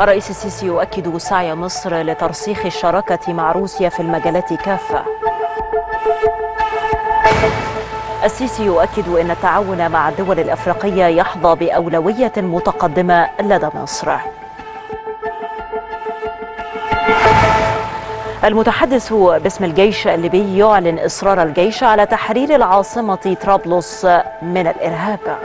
الرئيس السيسي يؤكد سعي مصر لترسيخ الشراكة مع روسيا في المجالات كافة. السيسي يؤكد أن التعاون مع الدول الأفريقية يحظى بأولوية متقدمة لدى مصر. المتحدث باسم الجيش الليبي يعلن إصرار الجيش على تحرير العاصمة طرابلس من الإرهاب.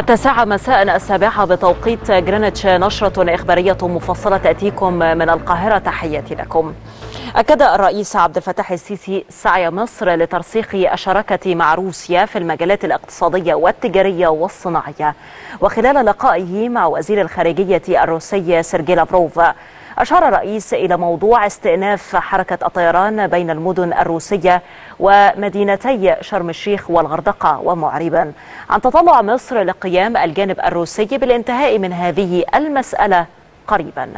التاسعة مساء السابعة بتوقيت جرينتش نشرة إخبارية مفصلة تأتيكم من القاهرة. تحياتي لكم. أكد الرئيس عبد الفتاح السيسي سعي مصر لترسيخ الشراكة مع روسيا في المجالات الاقتصادية والتجارية والصناعية. وخلال لقائه مع وزير الخارجية الروسي سيرجي لافروف أشار الرئيس إلى موضوع استئناف حركة الطيران بين المدن الروسية ومدينتي شرم الشيخ والغردقة ومعربا. عن تطلع مصر لقيام الجانب الروسي بالانتهاء من هذه المسألة قريبا.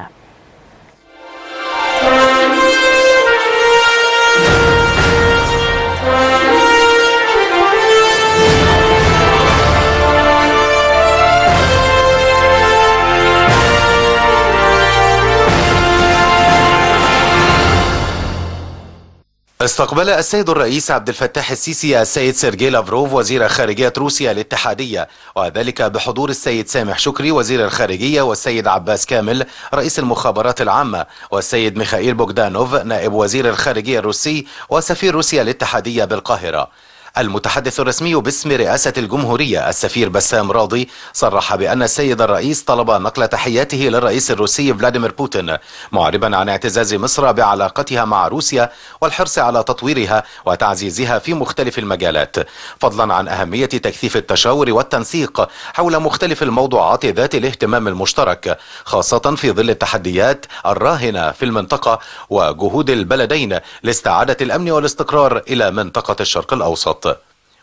استقبل السيد الرئيس عبد الفتاح السيسي السيد سيرجي لافروف وزير خارجية روسيا الاتحادية وذلك بحضور السيد سامح شكري وزير الخارجية والسيد عباس كامل رئيس المخابرات العامة والسيد ميخائيل بوغدانوف نائب وزير الخارجية الروسي وسفير روسيا الاتحادية بالقاهرة. المتحدث الرسمي باسم رئاسة الجمهورية السفير بسام راضي صرح بأن السيد الرئيس طلب نقل تحياته للرئيس الروسي فلاديمير بوتين معربا عن اعتزاز مصر بعلاقتها مع روسيا والحرص على تطويرها وتعزيزها في مختلف المجالات. فضلا عن أهمية تكثيف التشاور والتنسيق حول مختلف الموضوعات ذات الاهتمام المشترك خاصة في ظل التحديات الراهنة في المنطقة وجهود البلدين لاستعادة الأمن والاستقرار إلى منطقة الشرق الأوسط.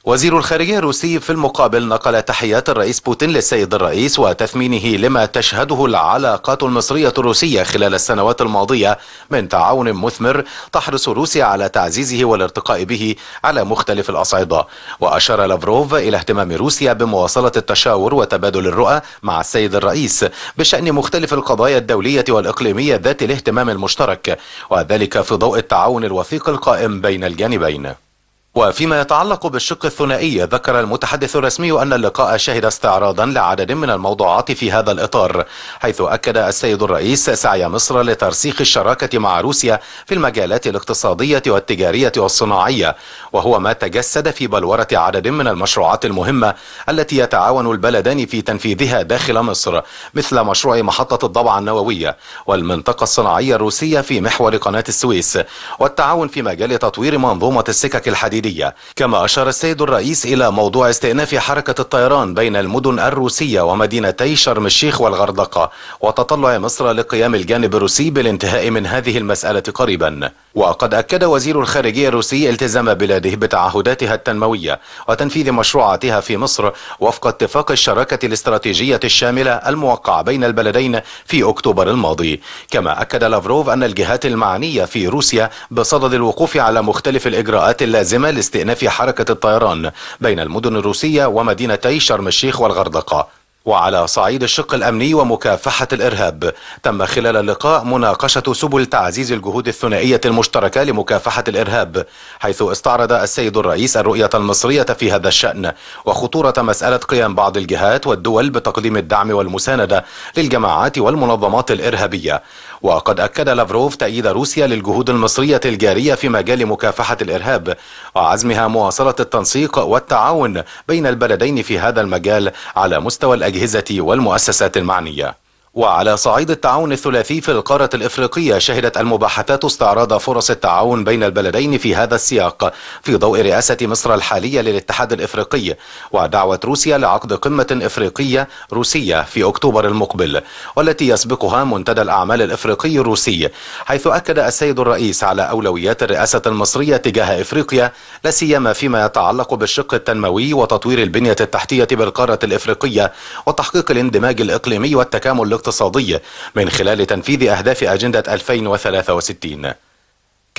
وزير الخارجية الروسي في المقابل نقل تحيات الرئيس بوتين للسيد الرئيس وتثمينه لما تشهده العلاقات المصرية الروسية خلال السنوات الماضية من تعاون مثمر تحرص روسيا على تعزيزه والارتقاء به على مختلف الأصعدة. وأشار لافروف إلى اهتمام روسيا بمواصلة التشاور وتبادل الرؤى مع السيد الرئيس بشأن مختلف القضايا الدولية والإقليمية ذات الاهتمام المشترك وذلك في ضوء التعاون الوثيق القائم بين الجانبين. وفيما يتعلق بالشق الثنائي ذكر المتحدث الرسمي أن اللقاء شهد استعراضا لعدد من الموضوعات في هذا الإطار حيث أكد السيد الرئيس سعي مصر لترسيخ الشراكة مع روسيا في المجالات الاقتصادية والتجارية والصناعية وهو ما تجسد في بلورة عدد من المشروعات المهمة التي يتعاون البلدان في تنفيذها داخل مصر مثل مشروع محطة الضبعة النووية والمنطقة الصناعية الروسية في محور قناة السويس والتعاون في مجال تطوير منظومة السكك الحديدية الحديدية كما أشار السيد الرئيس إلى موضوع استئناف حركة الطيران بين المدن الروسية ومدينتي شرم الشيخ والغردقة وتطلع مصر لقيام الجانب الروسي بالانتهاء من هذه المسألة قريبا. وقد أكد وزير الخارجية الروسي التزام بلاده بتعهداتها التنموية وتنفيذ مشروعاتها في مصر وفق اتفاق الشراكة الاستراتيجية الشاملة الموقع بين البلدين في أكتوبر الماضي. كما أكد لافروف أن الجهات المعنية في روسيا بصدد الوقوف على مختلف الإجراءات اللازمة لاستئناف حركة الطيران بين المدن الروسية ومدينتي شرم الشيخ والغردقة. وعلى صعيد الشق الأمني ومكافحة الإرهاب تم خلال اللقاء مناقشة سبل تعزيز الجهود الثنائية المشتركة لمكافحة الإرهاب حيث استعرض السيد الرئيس الرؤية المصرية في هذا الشأن وخطورة مسألة قيام بعض الجهات والدول بتقديم الدعم والمساندة للجماعات والمنظمات الإرهابية. وقد أكد لافروف تأييد روسيا للجهود المصرية الجارية في مجال مكافحة الإرهاب وعزمها مواصلة التنسيق والتعاون بين البلدين في هذا المجال على مستوى الأجهزة والمؤسسات المعنية. وعلى صعيد التعاون الثلاثي في القارة الإفريقية شهدت المباحثات استعراض فرص التعاون بين البلدين في هذا السياق في ضوء رئاسة مصر الحالية للاتحاد الإفريقي ودعوة روسيا لعقد قمة إفريقية روسية في أكتوبر المقبل والتي يسبقها منتدى الأعمال الإفريقي الروسي حيث أكد السيد الرئيس على أولويات الرئاسة المصرية تجاه إفريقيا لا سيما فيما يتعلق بالشق التنموي وتطوير البنية التحتية بالقارة الإفريقية وتحقيق الاندماج الإقليمي والتكامل الاقتصادي من خلال تنفيذ أهداف أجندة 2063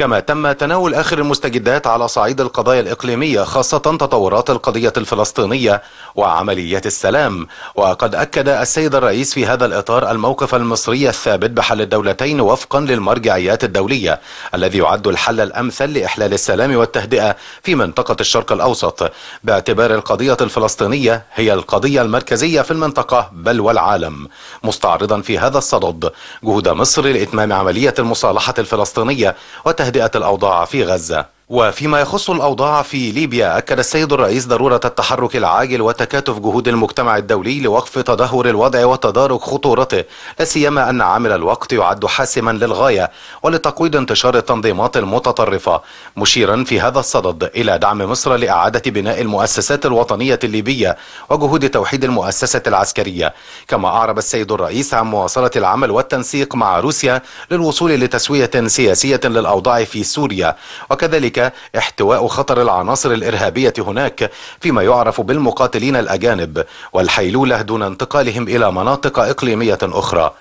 كما تم تناول آخر المستجدات على صعيد القضايا الإقليمية خاصة تطورات القضية الفلسطينية وعمليات السلام. وقد أكد السيد الرئيس في هذا الإطار الموقف المصري الثابت بحل الدولتين وفقا للمرجعيات الدولية الذي يعد الحل الأمثل لإحلال السلام والتهدئة في منطقة الشرق الأوسط. باعتبار القضية الفلسطينية هي القضية المركزية في المنطقة بل والعالم. مستعرضا في هذا الصدد جهود مصر لإتمام عملية المصالحة الفلسطينية وتهدئة الأوضاع في غزة. وفيما يخص الأوضاع في ليبيا أكد السيد الرئيس ضرورة التحرك العاجل وتكاتف جهود المجتمع الدولي لوقف تدهور الوضع وتدارك خطورته لا سيما أن عامل الوقت يعد حاسما للغاية ولتقويض انتشار التنظيمات المتطرفة. مشيرا في هذا الصدد إلى دعم مصر لإعادة بناء المؤسسات الوطنية الليبية وجهود توحيد المؤسسة العسكرية. كما أعرب السيد الرئيس عن مواصلة العمل والتنسيق مع روسيا للوصول لتسوية سياسية للأوضاع في سوريا. وكذلك احتواء خطر العناصر الإرهابية هناك فيما يعرف بالمقاتلين الأجانب والحيلولة دون انتقالهم إلى مناطق إقليمية أخرى.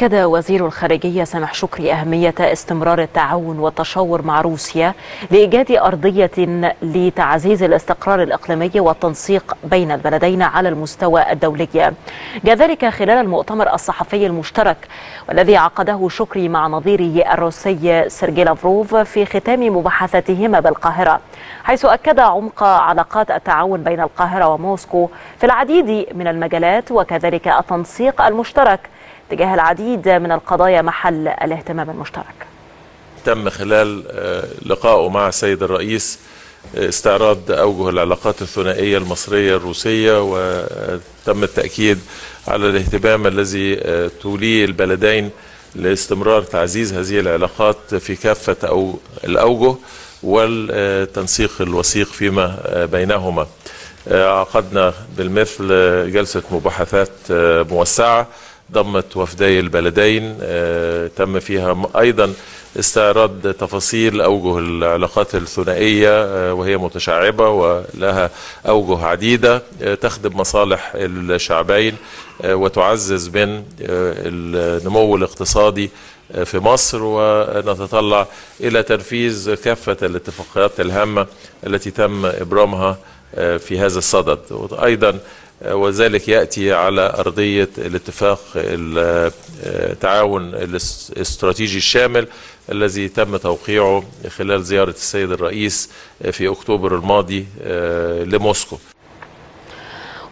أكد وزير الخارجية سامح شكري أهمية استمرار التعاون والتشاور مع روسيا لإيجاد أرضية لتعزيز الاستقرار الإقليمي والتنسيق بين البلدين على المستوى الدولي. جاء ذلك خلال المؤتمر الصحفي المشترك والذي عقده شكري مع نظيره الروسي سيرجي لافروف في ختام مباحثاتهما بالقاهرة حيث أكد عمق علاقات التعاون بين القاهرة وموسكو في العديد من المجالات وكذلك التنسيق المشترك تجاه العديد من القضايا محل الاهتمام المشترك. تم خلال لقائه مع السيد الرئيس استعراض أوجه العلاقات الثنائية المصرية الروسية وتم التأكيد على الاهتمام الذي توليه البلدين لاستمرار تعزيز هذه العلاقات في كافة أو الأوجه والتنسيق الوثيق فيما بينهما. عقدنا بالمثل جلسة مباحثات موسعة. ضمت وفدي البلدين تم فيها أيضا استعراض تفاصيل أوجه العلاقات الثنائية وهي متشعبة ولها أوجه عديدة تخدم مصالح الشعبين وتعزز من النمو الاقتصادي في مصر. ونتطلع إلى تنفيذ كافة الاتفاقيات الهامة التي تم إبرامها في هذا الصدد. وأيضا وذلك يأتي على أرضية الاتفاق التعاون الاستراتيجي الشامل الذي تم توقيعه خلال زيارة السيد الرئيس في أكتوبر الماضي لموسكو.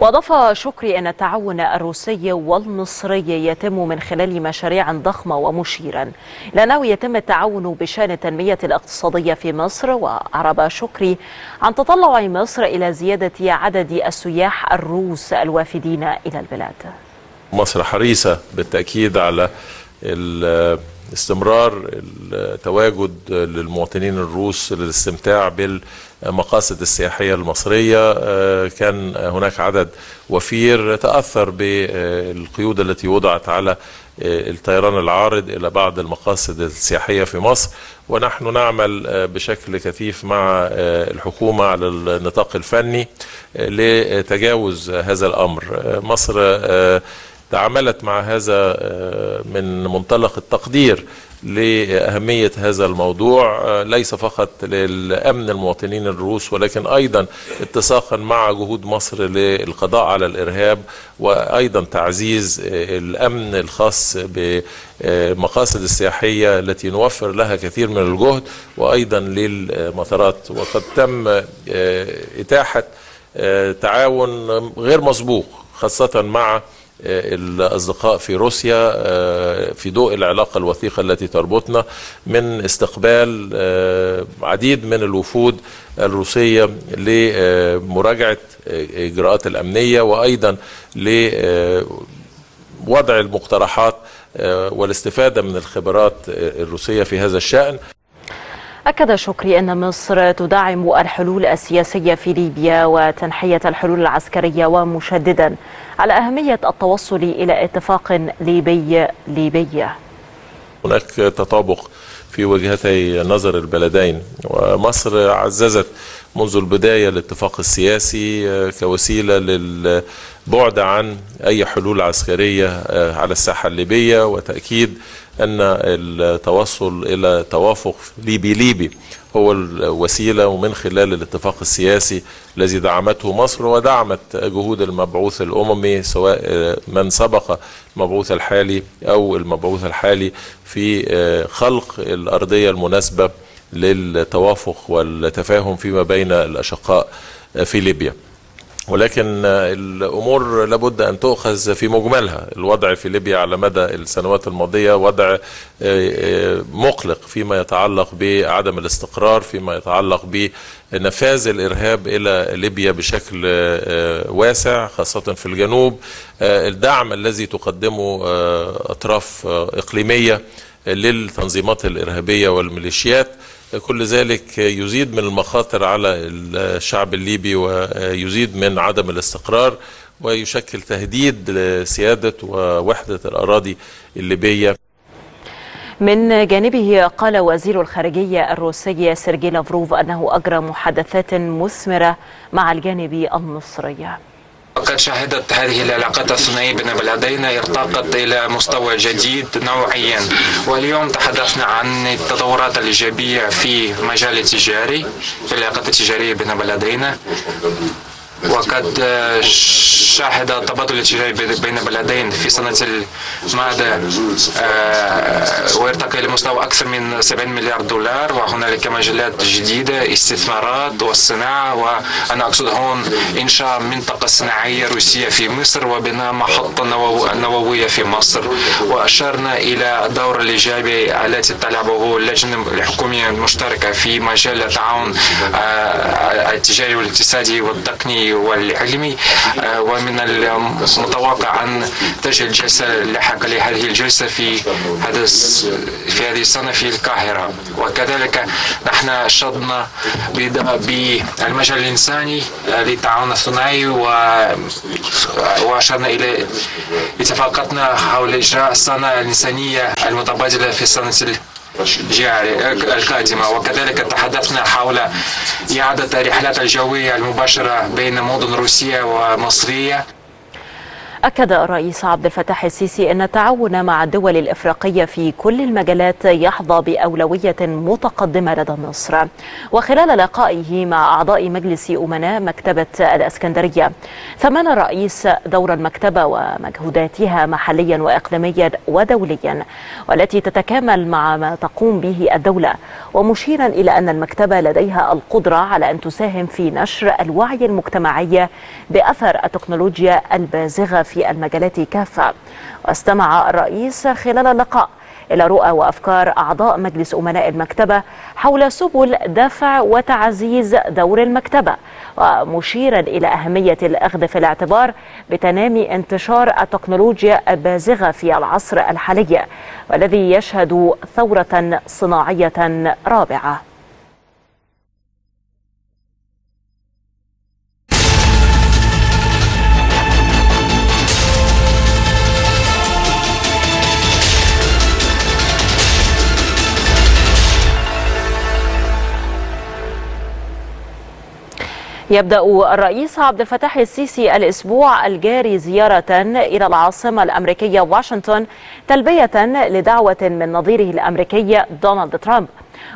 وأضاف شكري أن التعاون الروسي والمصري يتم من خلال مشاريع ضخمة ومشيرا. لأنه يتم التعاون بشأن التنمية الاقتصادية في مصر وأعرب شكري عن تطلع مصر إلى زيادة عدد السياح الروس الوافدين إلى البلاد. مصر حريصة بالتأكيد على استمرار التواجد للمواطنين الروس للاستمتاع بالمقاصد السياحية المصرية. كان هناك عدد وفير تأثر بالقيود التي وضعت على الطيران العارض إلى بعض المقاصد السياحية في مصر. ونحن نعمل بشكل كثيف مع الحكومة على النطاق الفني لتجاوز هذا الأمر. مصر تعاملت مع هذا من منطلق التقدير لأهمية هذا الموضوع ليس فقط للأمن المواطنين الروس ولكن أيضا اتساقا مع جهود مصر للقضاء على الإرهاب وأيضا تعزيز الأمن الخاص بالمقاصد السياحية التي نوفر لها كثير من الجهد وأيضا للمطارات. وقد تم إتاحة تعاون غير مسبوق خاصة مع الأصدقاء في روسيا في ضوء العلاقة الوثيقة التي تربطنا من استقبال عديد من الوفود الروسية لمراجعة إجراءات الأمنية وأيضا لوضع المقترحات والاستفادة من الخبرات الروسية في هذا الشأن. أكد شكري أن مصر تدعم الحلول السياسية في ليبيا وتنحية الحلول العسكرية ومشددا على أهمية التوصل إلى اتفاق ليبي ليبي. هناك تطابق في وجهتي نظر البلدين ومصر عززت منذ البداية الاتفاق السياسي كوسيلة للبعد عن أي حلول عسكرية على الساحة الليبية وتأكيد أن التوصل إلى توافق ليبي ليبي هو الوسيلة ومن خلال الاتفاق السياسي الذي دعمته مصر ودعمت جهود المبعوث الأممي سواء من سبق المبعوث الحالي أو المبعوث الحالي في خلق الأرضية المناسبة للتوافق والتفاهم فيما بين الأشقاء في ليبيا. ولكن الأمور لابد أن تؤخذ في مجملها. الوضع في ليبيا على مدى السنوات الماضية وضع مقلق فيما يتعلق بعدم الاستقرار فيما يتعلق بنفاذ الإرهاب إلى ليبيا بشكل واسع خاصة في الجنوب. الدعم الذي تقدمه أطراف إقليمية للتنظيمات الإرهابية والميليشيات كل ذلك يزيد من المخاطر على الشعب الليبي ويزيد من عدم الاستقرار ويشكل تهديد لسيادة ووحدة الأراضي الليبية. من جانبه قال وزير الخارجية الروسي سيرجي لافروف أنه أجرى محادثات مثمرة مع الجانب المصري وقد شهدت هذه العلاقات الثنائية بين البلدين ارتقت إلى مستوى جديد نوعيا. واليوم تحدثنا عن التطورات الإيجابية في مجال التجاري في العلاقات التجارية بين البلدين وقد شهد تبادل التجاري بين البلدين في سنة الماضية ويرتقي لمستوى أكثر من 70 مليار دولار وهنالك مجالات جديدة استثمارات والصناعة وأنا أقصد هون إنشاء منطقة صناعية روسية في مصر وبناء محطة نووية في مصر. وأشرنا إلى الدور الإيجابي التي تلعبه اللجنة الحكومية المشتركة في مجال التعاون التجاري والإقتصادي والتقني والعلمي ومن من المتوقع أن تجري الجلسة اللاحقة لهذه الجلسة في هذا في هذه السنة في القاهرة. وكذلك نحن نشطنا بالمجال الإنساني للتعاون الثنائي وأشرنا إلى اتفاقاتنا حول إجراء السنة الإنسانية المتبادلة في السنة الجاري القادمة. وكذلك تحدثنا حول إعادة الرحلات الجوية المباشرة بين مدن روسية ومصرية. أكد الرئيس عبد الفتاح السيسي أن التعاون مع الدول الإفريقية في كل المجالات يحظى بأولوية متقدمة لدى مصر. وخلال لقائه مع أعضاء مجلس أمناء مكتبة الأسكندرية ثمن الرئيس دور المكتبة ومجهوداتها محليا وإقليميا ودوليا والتي تتكامل مع ما تقوم به الدولة. ومشيرا إلى أن المكتبة لديها القدرة على أن تساهم في نشر الوعي المجتمعي بأثر التكنولوجيا البازغة في المجالات كافة. واستمع الرئيس خلال اللقاء إلى رؤى وأفكار أعضاء مجلس أمناء المكتبة حول سبل دفع وتعزيز دور المكتبة. ومشيرا إلى أهمية الأخذ في الاعتبار بتنامي انتشار التكنولوجيا البازغة في العصر الحالي والذي يشهد ثورة صناعية رابعة. يبدأ الرئيس عبد الفتاح السيسي الأسبوع الجاري زيارة إلى العاصمة الأمريكية واشنطن تلبية لدعوة من نظيره الأمريكي دونالد ترامب.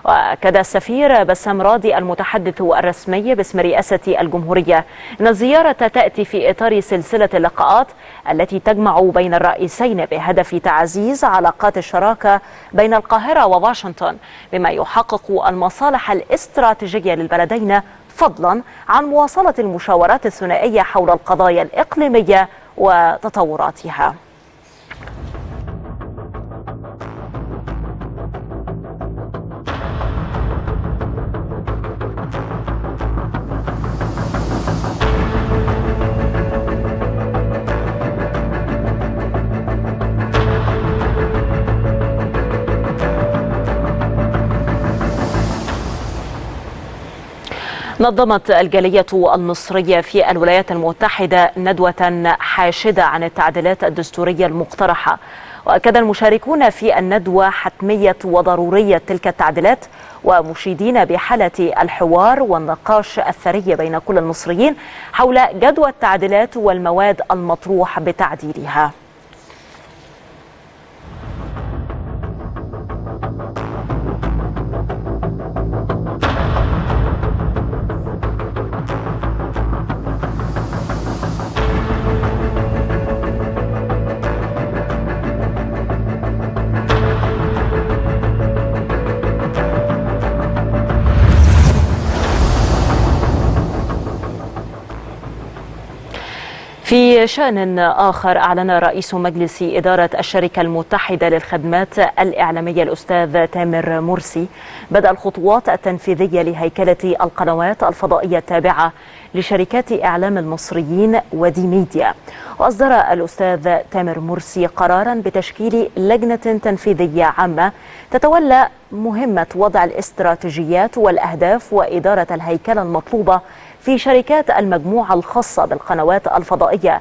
وكذا السفير بسام راضي المتحدث الرسمي باسم رئاسة الجمهورية أن الزيارة تأتي في إطار سلسلة اللقاءات التي تجمع بين الرئيسين بهدف تعزيز علاقات الشراكة بين القاهرة وواشنطن بما يحقق المصالح الاستراتيجية للبلدين فضلا عن مواصلة المشاورات الثنائية حول القضايا الإقليمية وتطوراتها. نظمت الجالية المصرية في الولايات المتحدة ندوة حاشدة عن التعديلات الدستورية المقترحة. وأكد المشاركون في الندوة حتمية وضرورية تلك التعديلات ومشيدين بحالة الحوار والنقاش الثري بين كل المصريين حول جدوى التعديلات والمواد المطروح بتعديلها. في شأن آخر أعلن رئيس مجلس إدارة الشركة المتحدة للخدمات الإعلامية الأستاذ تامر مرسي بدأ الخطوات التنفيذية لهيكلة القنوات الفضائية التابعة لشركات إعلام المصريين ودي ميديا وأصدر الأستاذ تامر مرسي قرارا بتشكيل لجنة تنفيذية عامة تتولى مهمة وضع الاستراتيجيات والأهداف وإدارة الهيكلة المطلوبة في شركات المجموعة الخاصة بالقنوات الفضائية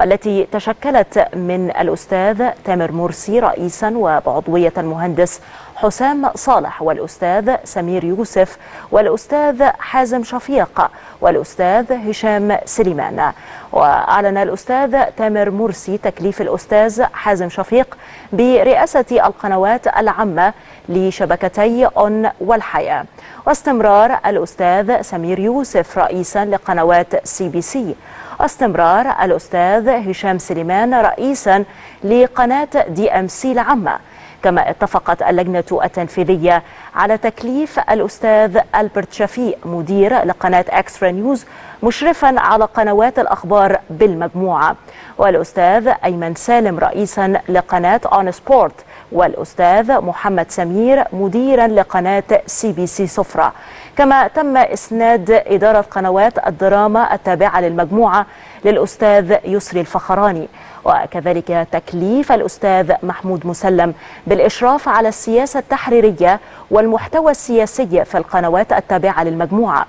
والتي تشكلت من الأستاذ تامر مرسي رئيسا وبعضوية المهندس حسام صالح والأستاذ سمير يوسف والأستاذ حازم شفيق والأستاذ هشام سليمان. وأعلن الأستاذ تامر مرسي تكليف الأستاذ حازم شفيق برئاسة القنوات العامة لشبكتي أون والحياة. واستمرار الأستاذ سمير يوسف رئيسا لقنوات سي بي سي واستمرار الأستاذ هشام سليمان رئيسا لقناة دي أم سي العامة. كما اتفقت اللجنة التنفيذية على تكليف الأستاذ ألبرت شفيق مدير لقناة أكسترا نيوز مشرفا على قنوات الأخبار بالمجموعة. والأستاذ أيمن سالم رئيسا لقناة أون سبورت والأستاذ محمد سمير مديرا لقناة سي بي سي سفرة. كما تم إسناد إدارة قنوات الدراما التابعة للمجموعة للأستاذ يسري الفخراني. وكذلك تكليف الأستاذ محمود مسلم بالإشراف على السياسة التحريرية والمحتوى السياسي في القنوات التابعة للمجموعة.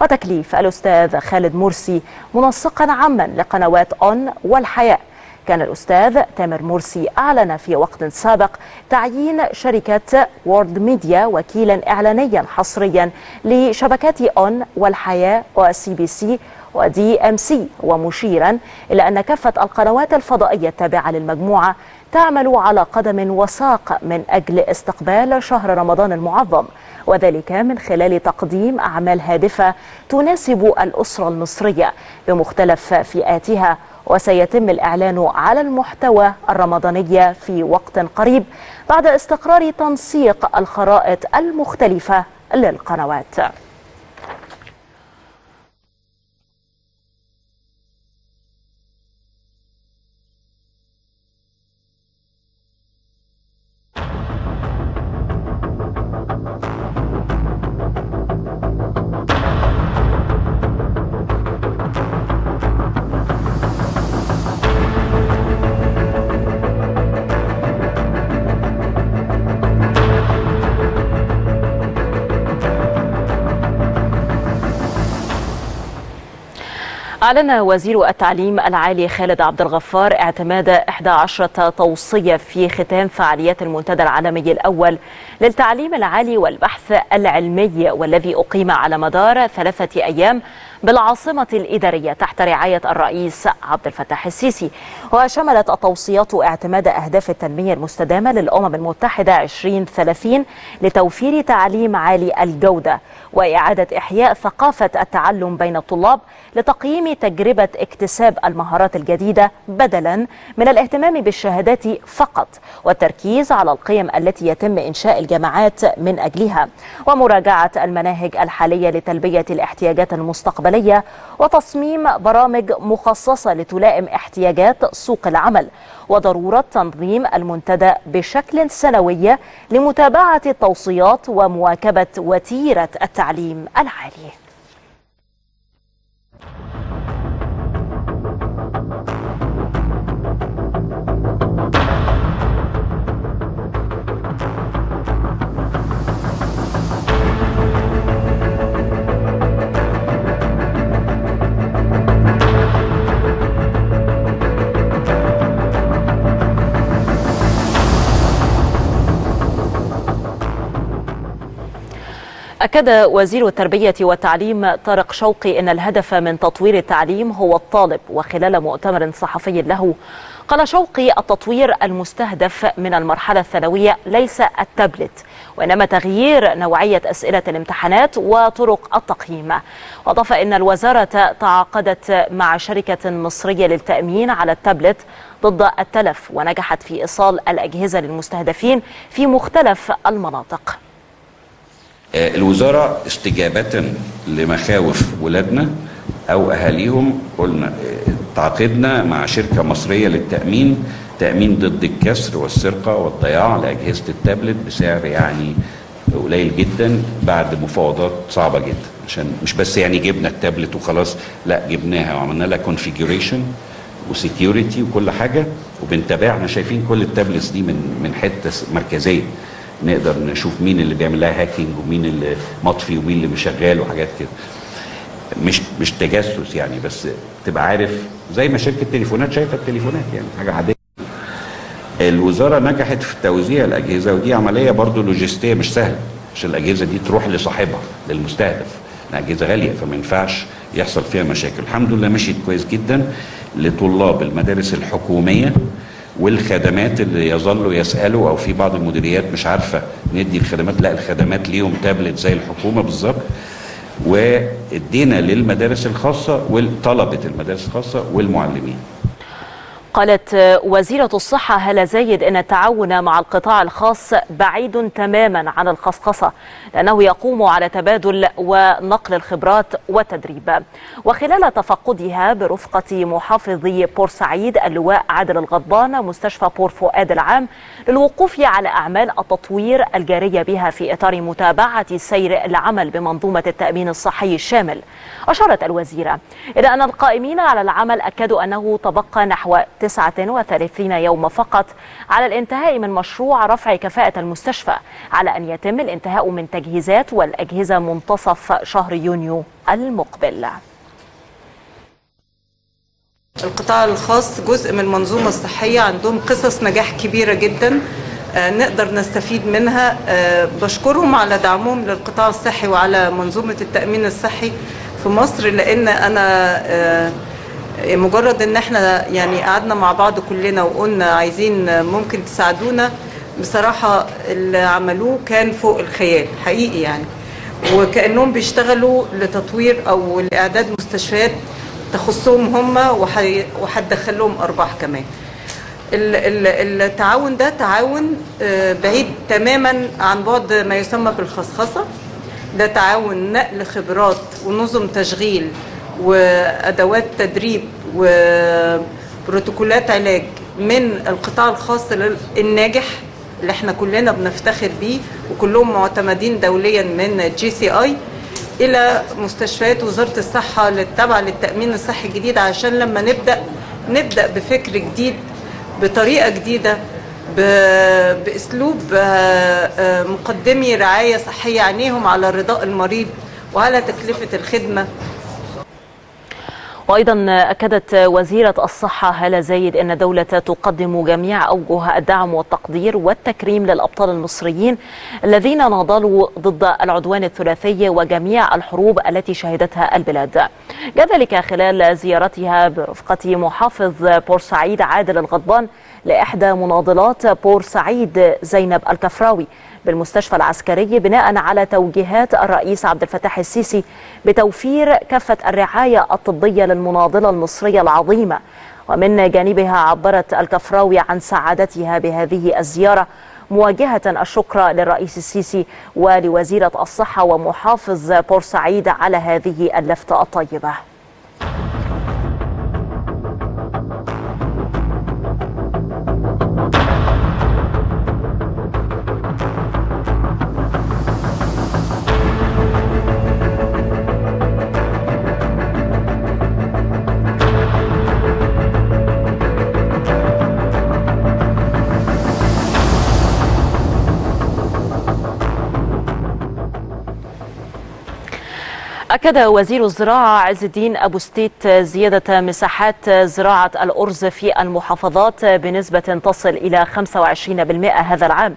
وتكليف الأستاذ خالد مرسي منسقا عاما لقنوات أون والحياة. كان الأستاذ تامر مرسي أعلن في وقت سابق تعيين شركة وورد ميديا وكيلا إعلانيا حصريا لشبكات أون والحياة وسي بي سي ودي ام سي ومشيرا إلى أن كافة القنوات الفضائية التابعة للمجموعة تعمل على قدم وساق من أجل استقبال شهر رمضان المعظم وذلك من خلال تقديم أعمال هادفة تناسب الأسرة المصرية بمختلف فئاتها. وسيتم الإعلان على المحتوى الرمضاني في وقت قريب بعد استقرار تنسيق الخرائط المختلفة للقنوات. أعلن وزير التعليم العالي خالد عبد الغفار اعتماد 11 توصية في ختام فعاليات المنتدى العالمي الأول للتعليم العالي والبحث العلمي والذي أقيم على مدار ثلاثة أيام بالعاصمة الإدارية تحت رعاية الرئيس عبد الفتاح السيسي. وشملت التوصيات اعتماد أهداف التنمية المستدامة للأمم المتحدة 2030 لتوفير تعليم عالي الجودة وإعادة إحياء ثقافة التعلم بين الطلاب لتقييم تجربة اكتساب المهارات الجديدة بدلا من الاهتمام بالشهادات فقط والتركيز على القيم التي يتم إنشاء الجامعات من أجلها. ومراجعة المناهج الحالية لتلبية الاحتياجات المستقبلية وتصميم برامج مخصصة لتلائم احتياجات سوق العمل وضرورة تنظيم المنتدى بشكل سنوي لمتابعة التوصيات ومواكبة وتيرة التعليم العالي. أكد وزير التربية والتعليم طارق شوقي أن الهدف من تطوير التعليم هو الطالب وخلال مؤتمر صحفي له. قال شوقي التطوير المستهدف من المرحلة الثانوية ليس التابلت وإنما تغيير نوعية أسئلة الامتحانات وطرق التقييم. وأضاف أن الوزارة تعاقدت مع شركة مصرية للتأمين على التابلت ضد التلف ونجحت في إيصال الأجهزة للمستهدفين في مختلف المناطق. الوزارة استجابة لمخاوف ولادنا أو أهاليهم. قلنا تعاقدنا مع شركة مصرية للتأمين تأمين ضد الكسر والسرقة والضياع لأجهزة التابلت بسعر يعني قليل جدا بعد مفاوضات صعبة جدا. عشان مش بس يعني جبنا التابلت وخلاص لا جبناها وعملنا لها configuration و security وكل حاجة. وبنتابعها شايفين كل ال tablets دي من من حتة مركزية. نقدر نشوف مين اللي بيعمل لها hacking ومين اللي مطفي ومين اللي مشغل وحاجات كده. مش مش تجسس يعني بس تبقى عارف زي ما شركة تليفونات شايفة التليفونات يعني حاجة عادية. الوزارة نجحت في توزيع الأجهزة ودي عملية برضو لوجستية مش سهلة عشان الأجهزة دي تروح لصاحبها للمستهدف. اجهزه غالية فما ينفعش يحصل فيها مشاكل. الحمد لله مشيت كويس جدا لطلاب المدارس الحكومية والخدمات اللي يظلوا يسألوا أو في بعض المديريات مش عارفة ندي الخدمات لا الخدمات ليهم تابلت زي الحكومة بالظبط. وادينا للمدارس الخاصة وطلبه المدارس الخاصة والمعلمين. قالت وزيرة الصحة هلا زايد إن التعاون مع القطاع الخاص بعيد تماما عن الخصخصة لأنه يقوم على تبادل ونقل الخبرات والتدريب وخلال تفقدها برفقة محافظي بورسعيد اللواء عادل الغضبان مستشفى بور فؤاد العام للوقوف على أعمال التطوير الجارية بها في إطار متابعة سير العمل بمنظومة التأمين الصحي الشامل. أشارت الوزيرة إلى أن القائمين على العمل أكدوا أنه تبقى نحو 39 يوم فقط على الانتهاء من مشروع رفع كفاءة المستشفى على أن يتم الانتهاء من تجهيزات والأجهزة منتصف شهر يونيو المقبل. القطاع الخاص جزء من المنظومة الصحية عندهم قصص نجاح كبيرة جدا آه، نقدر نستفيد منها. آه، بشكرهم على دعمهم للقطاع الصحي وعلى منظومة التأمين الصحي في مصر لأن أنا آه، مجرد إن إحنا يعني قعدنا مع بعض كلنا وقلنا عايزين ممكن تساعدونا بصراحة اللي عملوه كان فوق الخيال حقيقي يعني. وكأنهم بيشتغلوا لتطوير أو لإعداد مستشفيات تخصهم هم وحي- وهتدخل لهم أرباح كمان. ال- ال- التعاون ده تعاون آه، بعيد تماما عن بعد ما يسمى بالخصخصة. ده تعاون نقل خبرات ونظم تشغيل وأدوات تدريب وبروتوكولات علاج من القطاع الخاص الناجح اللي إحنا كلنا بنفتخر بيه وكلهم معتمدين دوليا من JCI إلى مستشفيات وزارة الصحة التابعه للتأمين الصحي الجديد عشان لما نبدأ نبدأ بفكر جديد بطريقة جديدة بأسلوب آه، آه، مقدمي رعاية صحية عينيهم على رضاء المريض وعلى تكلفة الخدمة. وأيضا أكدت وزيرة الصحة هالة زايد أن الدولة تقدم جميع أوجه الدعم والتقدير والتكريم للأبطال المصريين الذين ناضلوا ضد العدوان الثلاثي وجميع الحروب التي شهدتها البلاد. جاء ذلك خلال زيارتها برفقة محافظ بورسعيد عادل الغضبان لإحدى مناضلات بورسعيد زينب الكفراوي. بالمستشفى العسكري بناء على توجيهات الرئيس عبد الفتاح السيسي بتوفير كافة الرعاية الطبية للمناضلة المصرية العظيمة. ومن جانبها عبرت الكفراوي عن سعادتها بهذه الزيارة. موجهة الشكر للرئيس السيسي ولوزيرة الصحة ومحافظ بورسعيد على هذه اللفتة الطيبة. أكد وزير الزراعة عز الدين أبو ستيت زيادة مساحات زراعة الأرز في المحافظات بنسبة تصل إلى 25% هذا العام.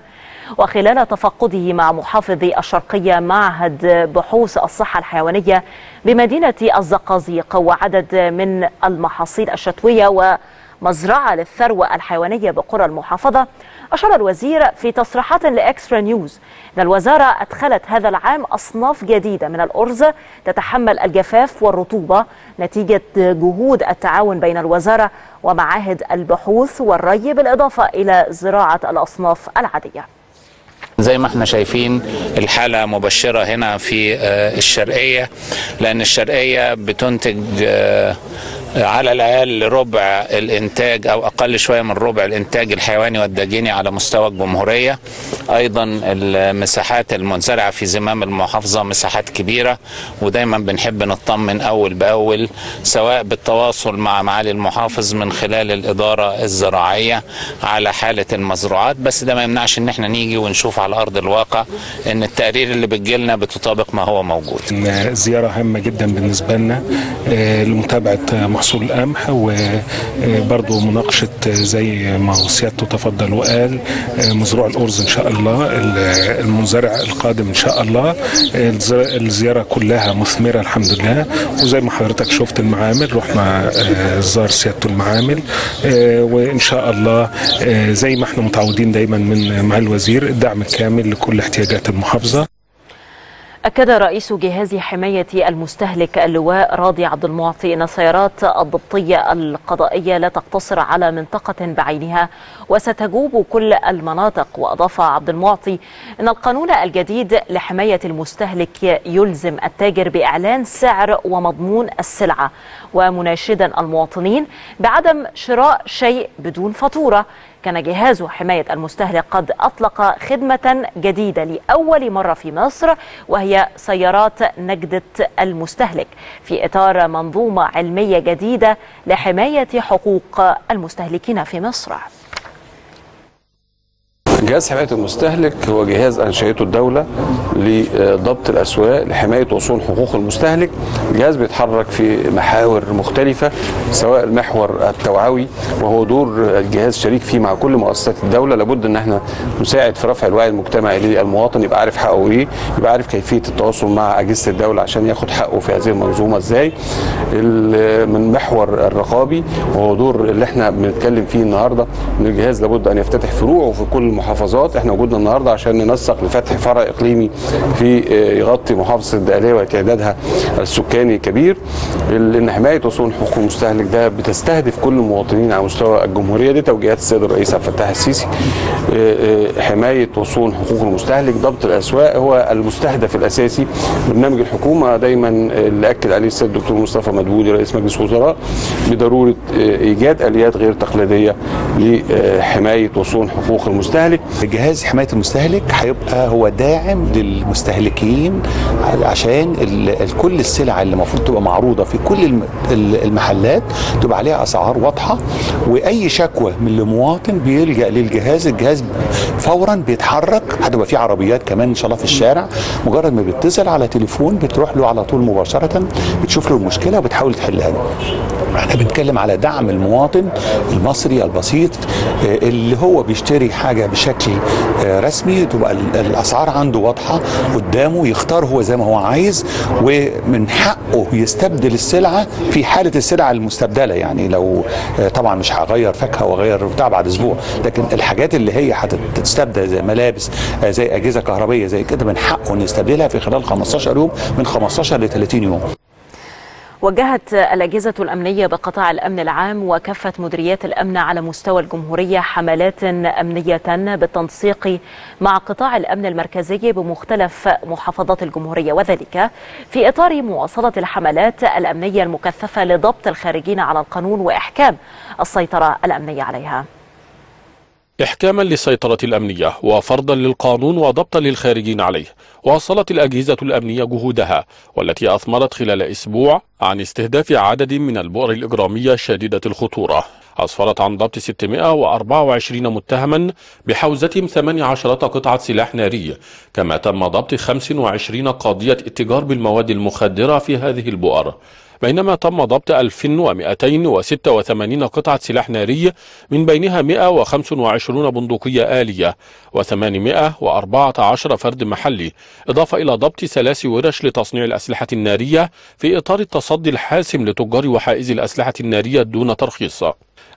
وخلال تفقده مع محافظ الشرقية معهد بحوث الصحة الحيوانية بمدينة الزقازيق وعدد من المحاصيل الشتوية ومزرعة للثروة الحيوانية بقرى المحافظة. أشار الوزير في تصريحات لإكسترا نيوز أن الوزارة أدخلت هذا العام أصناف جديدة من الأرز تتحمل الجفاف والرطوبة نتيجة جهود التعاون بين الوزارة ومعاهد البحوث والري بالإضافة إلى زراعة الأصناف العادية. زي ما إحنا شايفين الحالة مبشرة هنا في آه، الشرقية لأن الشرقية بتنتج آه، على الأقل ربع الإنتاج أو أقل شوية من ربع الإنتاج الحيواني والداجيني على مستوى الجمهورية. أيضا المساحات المنزرعة في زمام المحافظة مساحات كبيرة ودايما بنحب نطمن أول بأول سواء بالتواصل مع معالي المحافظ من خلال الإدارة الزراعية على حالة المزروعات. بس ده ما يمنعش إن إحنا نيجي ونشوف على أرض الواقع إن التقارير اللي بتجيلنا بتطابق ما هو موجود. إن زيارة هامة جدا بالنسبة لنا آه، لمتابعة آه، محصول القمح وبرضه مناقشة آه، زي ما سيادته تفضل وقال آه، مزروع الأرز إن شاء الله ال- المزارع القادم إن شاء الله آه، الز- الزيارة كلها مثمرة الحمد لله. وزي ما حضرتك شفت المعامل رحنا آه، زار سيادته المعامل آه، وإن شاء الله آه، زي ما إحنا متعودين دايما من مع الوزير الدعم الكامل لكل احتياجات المحافظة. أكد رئيس جهاز حماية المستهلك اللواء راضي عبد المعطي أن السيارات الضبطية القضائية لا تقتصر على منطقة بعينها وستجوب كل المناطق. وأضاف عبد المعطي أن القانون الجديد لحماية المستهلك يلزم التاجر بإعلان سعر ومضمون السلعة ومناشدا المواطنين بعدم شراء شيء بدون فاتورة. كان جهاز حماية المستهلك قد أطلق خدمة جديدة لأول مرة في مصر وهي سيارات نجدة المستهلك في إطار منظومة علمية جديدة لحماية حقوق المستهلكين في مصر. جهاز حماية المستهلك هو جهاز أنشأته الدولة لضبط الأسواق لحماية وصول حقوق المستهلك. الجهاز بيتحرك في محاور مختلفة سواء المحور التوعوي وهو دور الجهاز شريك فيه مع كل مؤسسات الدولة. لابد إن إحنا نساعد في رفع الوعي المجتمعي للمواطن يبقى عارف حقه إيه يبقى عارف كيفية التواصل مع أجهزة الدولة عشان ياخد حقه في هذه المنظومة إزاي. من محور الرقابي وهو دور اللي إحنا بنتكلم فيه النهارده إن الجهاز لابد أن يفتتح فروعه في كل المحافظات إحنا وجودنا النهارده عشان ننسق لفتح فرع اقليمي في يغطي محافظة الدقهلية وتعدادها السكاني كبير إن حماية وصول حقوق المستهلك ده بتستهدف كل المواطنين على مستوى الجمهورية. دي توجيهات السيد الرئيس عبد الفتاح السيسي. حماية وصول حقوق المستهلك ضبط الأسواق هو المستهدف الأساسي برنامج الحكومة. دايما اللي أكد عليه السيد الدكتور مصطفى مدبولي رئيس مجلس الوزراء بضرورة إيجاد آليات غير تقليدية لحماية وصول حقوق المستهلك جهاز حماية المستهلك هيبقى هو داعم للمستهلكين عشان كل السلع اللي المفروض تبقى معروضة في كل المحلات تبقى عليها أسعار واضحة وأي شكوى من المواطن بيلجأ للجهاز. الجهاز فورا بيتحرك هتبقى في عربيات كمان إن شاء الله في الشارع. مجرد ما بيتصل على تليفون بتروح له على طول مباشرة بتشوف له المشكلة وبتحاول تحلها له إحنا بنتكلم على دعم المواطن المصري البسيط اللي هو بيشتري حاجة بشكل رسمي تبقى الأسعار عنده واضحة قدامه يختار هو زي ما هو عايز ومن حقه يستبدل السلعة في حالة السلعة المستبدلة. يعني لو طبعا مش هغير فاكهة واغير بتاع بعد أسبوع لكن الحاجات اللي هي هتستبدل زي ملابس زي أجهزة كهربية زي كده من حقه انه يستبدلها في خلال 15 يوم من 15 ل 30 يوم. وجهت الأجهزة الأمنية بقطاع الأمن العام وكافة مديريات الأمن على مستوى الجمهورية حملات أمنية بالتنسيق مع قطاع الأمن المركزي بمختلف محافظات الجمهورية. وذلك في إطار مواصلة الحملات الأمنية المكثفة لضبط الخارجين على القانون وإحكام السيطرة الأمنية عليها. إحكاما للسيطرة الأمنية وفرضا للقانون وضبطا للخارجين عليه واصلت الأجهزة الأمنية جهودها والتي أثمرت خلال أسبوع عن استهداف عدد من البؤر الإجرامية شديدة الخطورة. أسفرت عن ضبط 624 متهما بحوزتهم 18 قطعة سلاح ناري كما تم ضبط 25 قضية اتجار بالمواد المخدرة في هذه البؤر. بينما تم ضبط 1286 قطعة سلاح ناري من بينها 125 بندقية آلية و814 فرد محلي. إضافة إلى ضبط ثلاث ورش لتصنيع الأسلحة النارية في إطار التصدي الحاسم لتجار وحائز الأسلحة النارية دون ترخيص.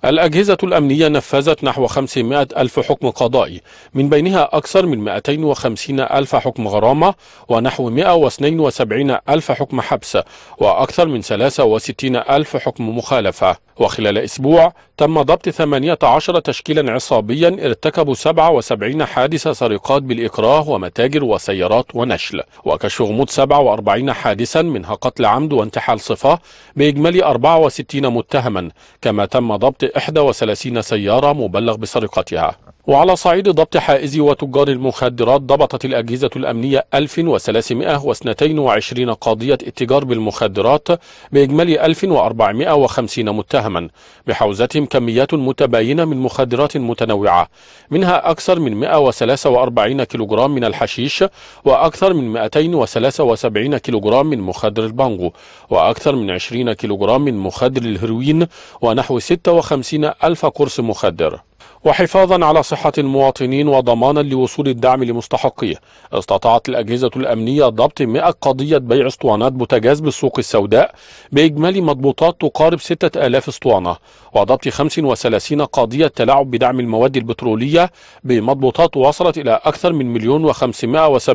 الأجهزة الأمنية نفذت نحو 500 ألف حكم قضائي من بينها أكثر من 250 ألف حكم غرامة ونحو 172 ألف حكم حبس وأكثر من 63 ألف حكم مخالفة. وخلال أسبوع تم ضبط 18 تشكيلا عصابيا ارتكبوا 77 حادث سرقات بالإكراه ومتاجر وسيارات ونشل وكشف غموض 47 حادثا منها قتل عمد وانتحال صفة بإجمالي 64 متهما. كما تم ضبط 31 سيارة مبلغ بسرقتها. وعلى صعيد ضبط حائزي وتجار المخدرات ضبطت الأجهزة الأمنية 1322 قضية اتجار بالمخدرات بإجمالي 1450 متهما بحوزتهم كميات متباينة من مخدرات متنوعة منها أكثر من 143 كيلوغرام من الحشيش وأكثر من 273 كيلوغرام من مخدر البانجو وأكثر من 20 كيلوغرام من مخدر الهيروين ونحو 56 ألف قرص مخدر. وحفاظا على صحة المواطنين وضمانا لوصول الدعم لمستحقيه استطاعت الأجهزة الأمنية ضبط 100 قضية بيع اسطوانات بوتاجاز بالسوق السوداء بإجمالي مضبوطات تقارب 6000 اسطوانة وضبط 35 قضية تلاعب بدعم المواد البترولية بمضبوطات وصلت إلى أكثر من مليون و570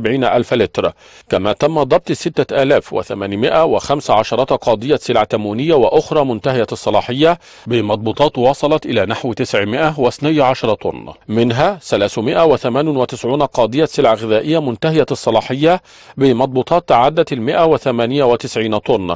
ألف لتر. كما تم ضبط 6815 قضية سلع تموينية وأخرى منتهية الصلاحية بمضبوطات وصلت إلى نحو 912 طن. منها 398 قضية سلع غذائية منتهية الصلاحية بمضبوطات تعدت ال 198 طن.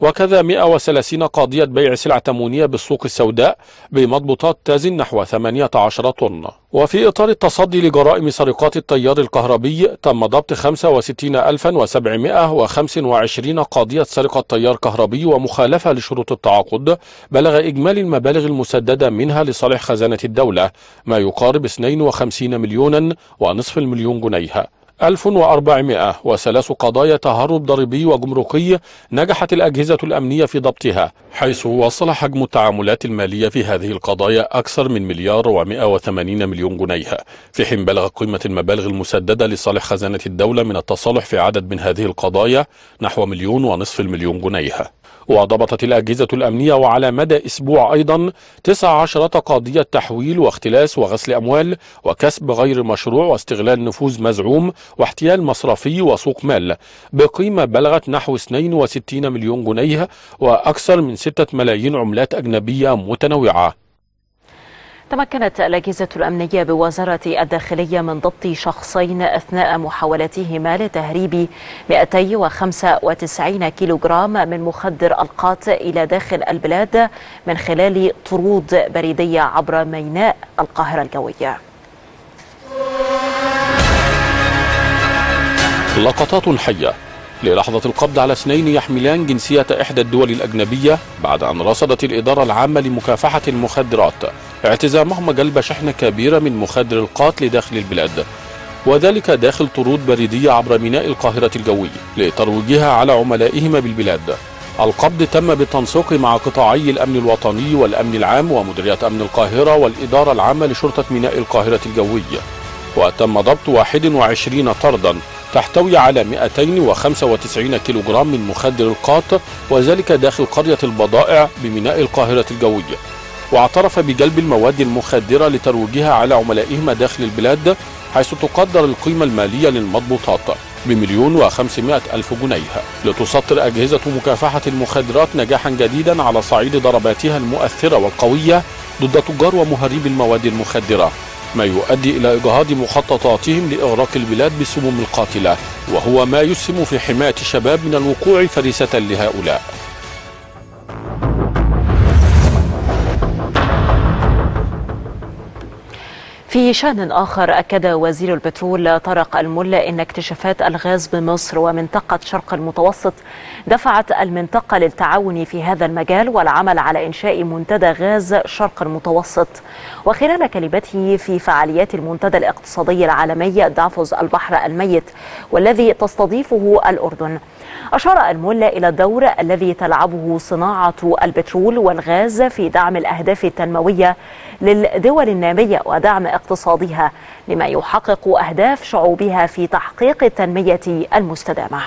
وكذا 130 قضية بيع سلع تموينية بالسوق السوداء بمضبوطات تزن نحو 18 طن. وفي إطار التصدي لجرائم سرقات التيار الكهربي تم ضبط 65725 قضية سرقة تيار كهربي ومخالفة لشروط التعاقد بلغ إجمالي المبالغ المسددة منها لصالح خزانة الدولة ما يقارب 52 مليونا ونصف المليون جنيه 1403 قضايا تهرب ضريبي وجمركي نجحت الأجهزة الأمنية في ضبطها حيث وصل حجم التعاملات المالية في هذه القضايا أكثر من مليار و180 مليون جنيه في حين بلغ قيمة المبالغ المسددة لصالح خزانة الدولة من التصالح في عدد من هذه القضايا نحو مليون ونصف المليون جنيه وضبطت الأجهزة الأمنية وعلى مدى أسبوع أيضا 19 قضية تحويل واختلاس وغسل أموال وكسب غير مشروع واستغلال نفوذ مزعوم واحتيال مصرفي وسوق مال بقيمة بلغت نحو 62 مليون جنيه وأكثر من 6 ملايين عملات أجنبية متنوعة. تمكنت الأجهزة الأمنية بوزارة الداخلية من ضبط شخصين أثناء محاولتهما لتهريب 295 كيلوغرام من مخدر القات إلى داخل البلاد من خلال طرود بريدية عبر ميناء القاهرة الجوية. لقطات حية للحظة القبض على اثنين يحملان جنسية إحدى الدول الأجنبية بعد أن رصدت الإدارة العامة لمكافحة المخدرات. اعتزامهم جلب شحنة كبيرة من مخدر القاتل داخل البلاد وذلك داخل طرود بريدية عبر ميناء القاهرة الجوي لترويجها على عملائهم بالبلاد. القبض تم بالتنسيق مع قطاعي الأمن الوطني والأمن العام ومديرية أمن القاهرة والإدارة العامة لشرطة ميناء القاهرة الجوي. وتم ضبط 21 طردا تحتوي على 295 كيلوغرام من مخدر القات وذلك داخل قرية البضائع بميناء القاهرة الجوية واعترف بجلب المواد المخدرة لترويجها على عملائهم داخل البلاد حيث تقدر القيمة المالية للمضبوطات بمليون وخمسمائة ألف جنيه لتسطر أجهزة مكافحة المخدرات نجاحا جديدا على صعيد ضرباتها المؤثرة والقوية ضد تجار ومهربي المواد المخدرة ما يؤدي إلى إجهاض مخططاتهم لإغراق البلاد بالسموم القاتلة وهو ما يسهم في حماية الشباب من الوقوع فريسة لهؤلاء. في شأن آخر أكد وزير البترول طارق الملا أن اكتشافات الغاز بمصر ومنطقة شرق المتوسط دفعت المنطقة للتعاون في هذا المجال والعمل على إنشاء منتدى غاز شرق المتوسط. وخلال كلمته في فعاليات المنتدى الاقتصادي العالمي دافوز البحر الميت والذي تستضيفه الأردن. أشار الملا إلى الدور الذي تلعبه صناعة البترول والغاز في دعم الأهداف التنموية للدول النامية ودعم اقتصادها لما يحقق أهداف شعوبها في تحقيق التنمية المستدامة.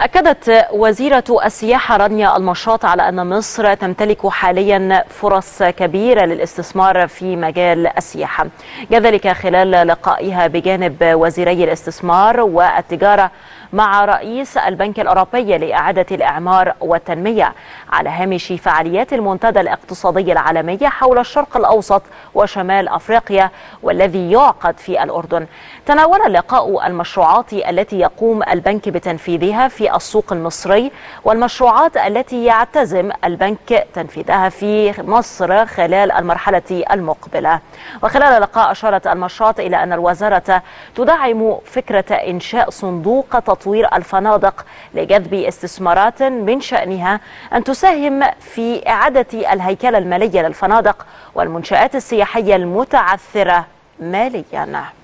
أكدت وزيرة السياحة رانيا المشاط على أن مصر تمتلك حاليا فرص كبيرة للاستثمار في مجال السياحة. ذلك خلال لقائها بجانب وزيري الاستثمار والتجارة مع رئيس البنك الأوروبي لإعادة الإعمار والتنمية. على هامش فعاليات المنتدى الاقتصادي العالمي حول الشرق الأوسط وشمال أفريقيا والذي يعقد في الأردن. تناول اللقاء المشروعات التي يقوم البنك بتنفيذها في السوق المصري والمشروعات التي يعتزم البنك تنفيذها في مصر خلال المرحلة المقبلة. وخلال اللقاء أشارت المشروعات إلى أن الوزارة تدعم فكرة إنشاء صندوق تطوير الفنادق لجذب استثمارات من شأنها أن تساهم في إعادة الهيكلة المالية للفنادق والمنشآت السياحية المتعثرة مالياً.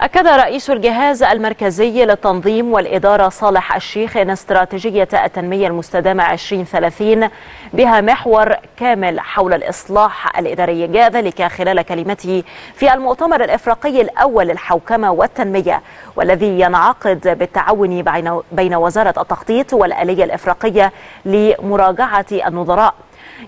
أكد رئيس الجهاز المركزي للتنظيم والإدارة صالح الشيخ أن استراتيجية التنمية المستدامة 2030 بها محور كامل حول الإصلاح الإداري. جاء ذلك خلال كلمته في المؤتمر الإفريقي الأول للحوكمة والتنمية والذي ينعقد بالتعاون بين وزارة التخطيط والآلية الإفريقية لمراجعة النظراء.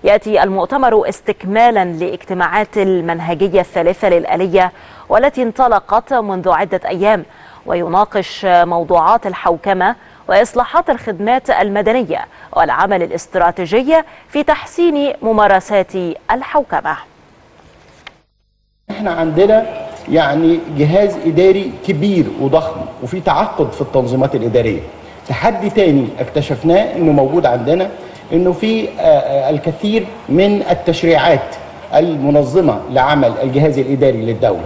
يأتي المؤتمر استكمالا لاجتماعات المنهجية الثالثة للآلية والتي انطلقت منذ عدة أيام ويناقش موضوعات الحوكمة وإصلاحات الخدمات المدنية والعمل الاستراتيجي في تحسين ممارسات الحوكمة. إحنا عندنا يعني جهاز إداري كبير وضخم وفي تعقد في التنظيمات الإدارية. تحدي تاني اكتشفناه إنه موجود عندنا إنه في الكثير من التشريعات المنظمة لعمل الجهاز الإداري للدولة.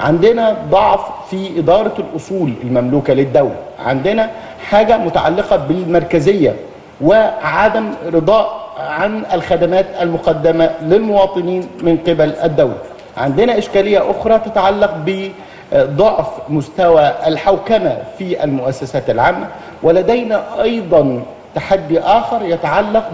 عندنا ضعف في إدارة الأصول المملوكة للدولة، عندنا حاجة متعلقة بالمركزية وعدم رضاء عن الخدمات المقدمة للمواطنين من قبل الدولة. عندنا إشكالية أخرى تتعلق بضعف مستوى الحوكمة في المؤسسات العامة ولدينا أيضا تحدي آخر يتعلق